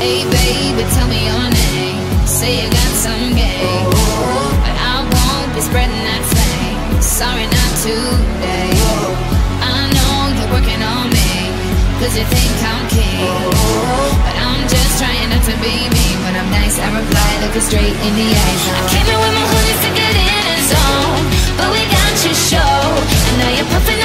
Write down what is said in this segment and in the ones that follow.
Hey baby, tell me your name. Say you got some gay. But I won't be spreading that flame. Sorry, not today. I know you're working on me Cause you think I'm king. But I'm just trying not to be mean When I'm nice, I reply looking straight in the eyes. I came in with my hoodie to get in a zone But we got your show. And now you're puffing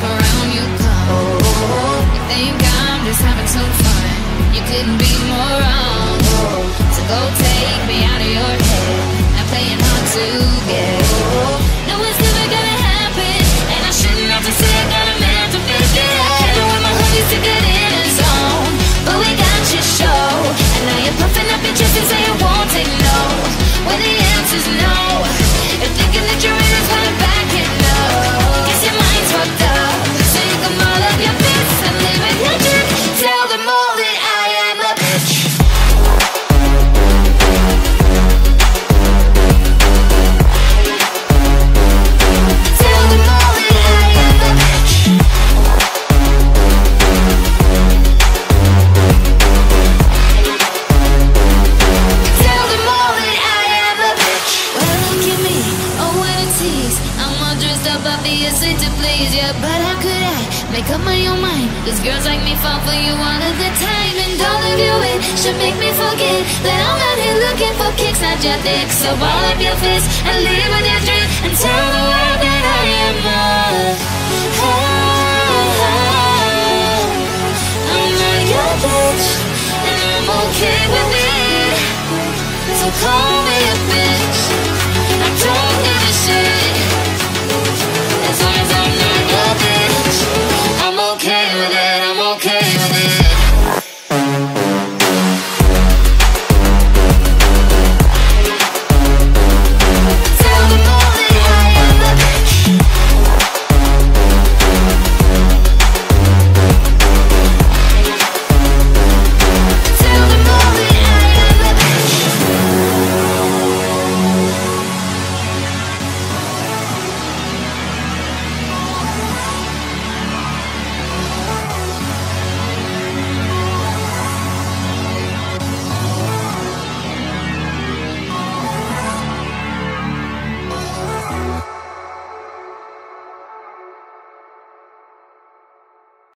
back around. obviously to please you, but how could I make up my own mind? Cause girls like me fall for you all of the time, and all of your it should make me forget that I'm out here looking for kicks, not your dick. So ball up your fist and live with that dream, and tell the world that I am oh, oh. I'm not your bitch, and I'm okay with it. So call me a bitch.